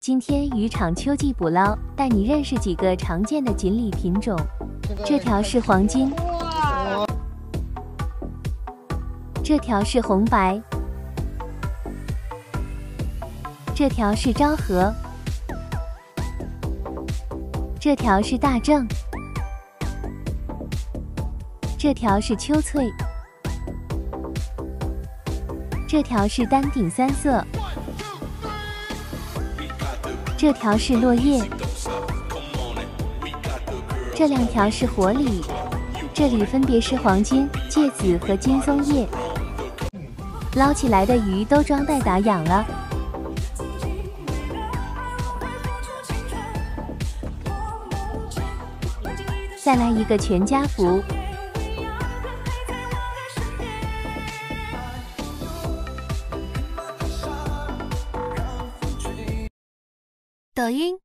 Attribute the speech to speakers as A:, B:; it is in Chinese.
A: 今天渔场秋季捕捞，带你认识几个常见的锦鲤品种。这条是黄金，这条是红白，这条是昭和，这条是大正，这条是秋翠，这条是丹顶三色。这条是落叶，这两条是活鲤，这里分别是黄金、芥子和金松叶。捞起来的鱼都装袋打养了。再来一个全家福。抖音。